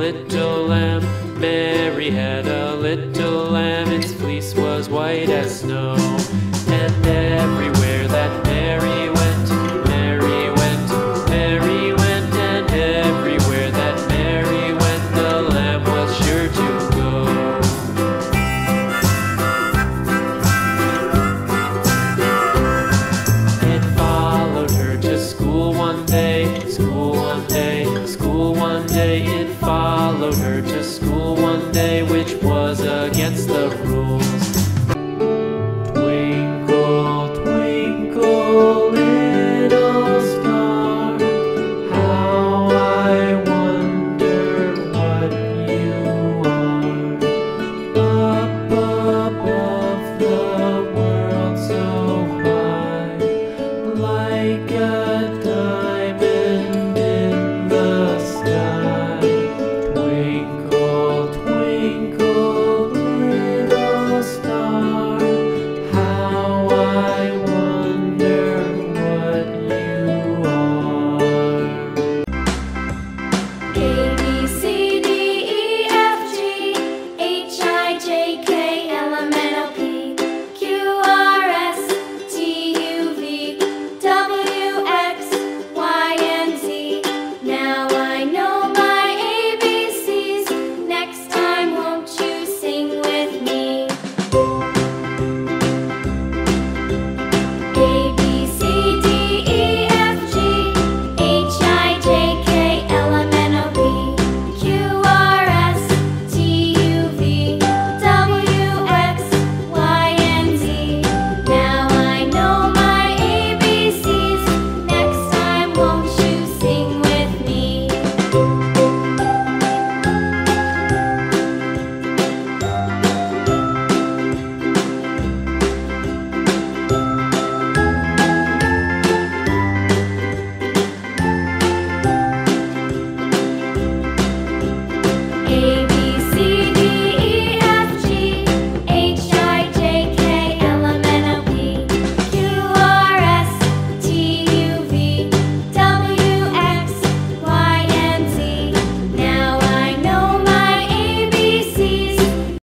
little lamb. Mary had a little lamb, its fleece was white as snow. And everywhere that Mary went, Mary went, Mary went, and everywhere that Mary went, the lamb was sure to go. It followed her to school one day, rules.